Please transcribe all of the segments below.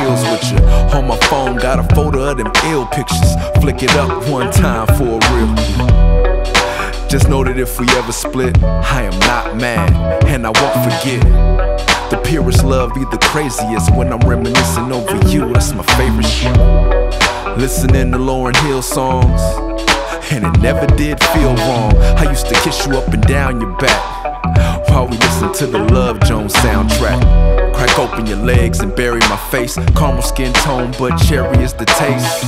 heels with you. On my phone, got a photo of them ill pictures. Flick it up one time for real. Just know that if we ever split, I am not mad, and I won't forget. The purest love be the craziest when I'm reminiscing over you. That's my favorite shit. Listening to Lauryn Hill songs, and it never did feel wrong. I used to kiss you up and down your back we listen to the Love Jones soundtrack. Crack open your legs and bury my face. Caramel skin tone, but cherry is the taste.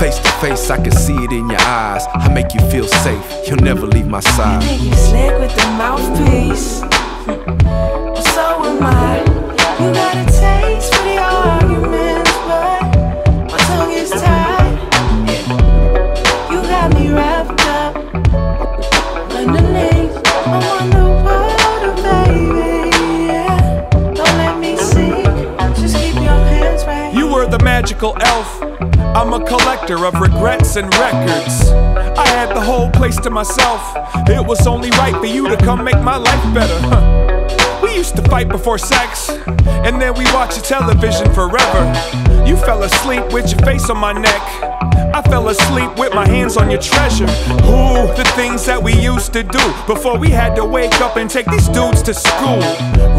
Face to face, I can see it in your eyes. I make you feel safe. You'll never leave my side. Think you slick with the mouthpiece. So am I. You got magical elf. I'm a collector of regrets and records. I had the whole place to myself. It was only right for you to come make my life better. Huh. We used to fight before sex, and then we watched television forever. You fell asleep with your face on my neck. I fell asleep with my hands on your treasure. Ooh, the things that we used to do before we had to wake up and take these dudes to school.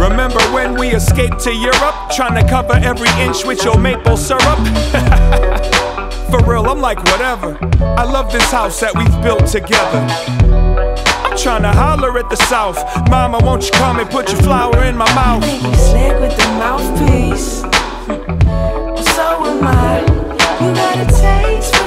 Remember when we escaped to Europe, trying to cover every inch with your maple syrup? For real, I'm like, whatever. I love this house that we've built together. I'm trying to holler at the south. Mama, won't you come and put your flower in my mouth? Think slick with the mouthpiece. So am I. You got a taste.